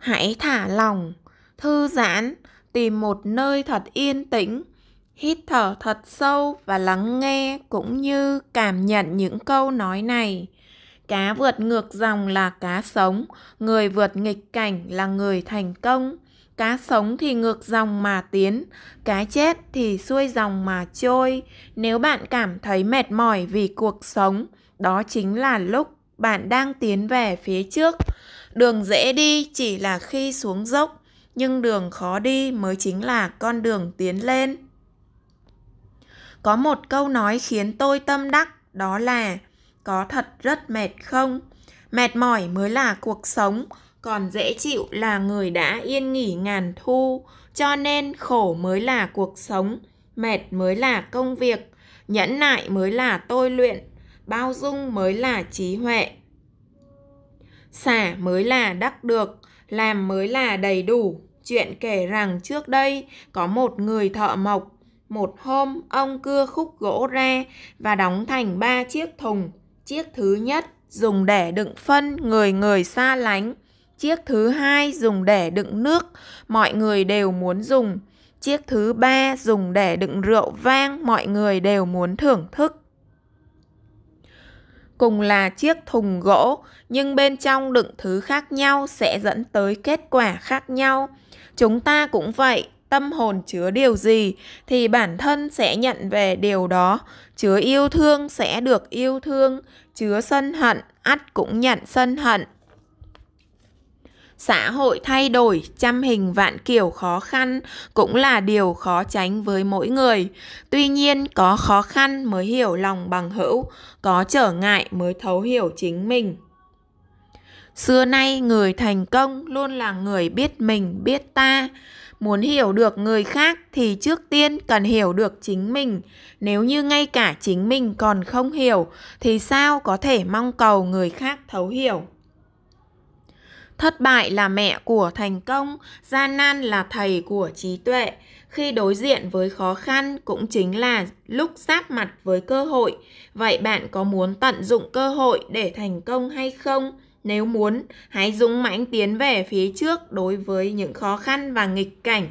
Hãy thả lòng, thư giãn, tìm một nơi thật yên tĩnh, hít thở thật sâu và lắng nghe cũng như cảm nhận những câu nói này. Cá vượt ngược dòng là cá sống, người vượt nghịch cảnh là người thành công. Cá sống thì ngược dòng mà tiến, cá chết thì xuôi dòng mà trôi. Nếu bạn cảm thấy mệt mỏi vì cuộc sống, đó chính là lúc bạn đang tiến về phía trước. Đường dễ đi chỉ là khi xuống dốc, nhưng đường khó đi mới chính là con đường tiến lên. Có một câu nói khiến tôi tâm đắc, đó là có thật rất mệt không? Mệt mỏi mới là cuộc sống, còn dễ chịu là người đã yên nghỉ ngàn thu, cho nên khổ mới là cuộc sống, mệt mới là công việc, nhẫn nại mới là tôi luyện, bao dung mới là trí huệ. Xả mới là đắc được, làm mới là đầy đủ. Chuyện kể rằng trước đây có một người thợ mộc, một hôm ông cưa khúc gỗ ra và đóng thành ba chiếc thùng. Chiếc thứ nhất dùng để đựng phân người người xa lánh. Chiếc thứ hai dùng để đựng nước, mọi người đều muốn dùng. Chiếc thứ ba dùng để đựng rượu vang, mọi người đều muốn thưởng thức. Cùng là chiếc thùng gỗ, nhưng bên trong đựng thứ khác nhau sẽ dẫn tới kết quả khác nhau. Chúng ta cũng vậy, tâm hồn chứa điều gì thì bản thân sẽ nhận về điều đó. Chứa yêu thương sẽ được yêu thương, chứa sân hận, ắt cũng nhận sân hận. Xã hội thay đổi, trăm hình vạn kiểu khó khăn cũng là điều khó tránh với mỗi người. Tuy nhiên, có khó khăn mới hiểu lòng bằng hữu, có trở ngại mới thấu hiểu chính mình. Xưa nay người thành công luôn là người biết mình biết ta. Muốn hiểu được người khác thì trước tiên cần hiểu được chính mình. Nếu như ngay cả chính mình còn không hiểu thì sao có thể mong cầu người khác thấu hiểu. Thất bại là mẹ của thành công, gian nan là thầy của trí tuệ. Khi đối diện với khó khăn cũng chính là lúc giáp mặt với cơ hội. Vậy bạn có muốn tận dụng cơ hội để thành công hay không? Nếu muốn, hãy dũng mãnh tiến về phía trước đối với những khó khăn và nghịch cảnh.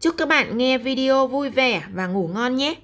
Chúc các bạn nghe video vui vẻ và ngủ ngon nhé!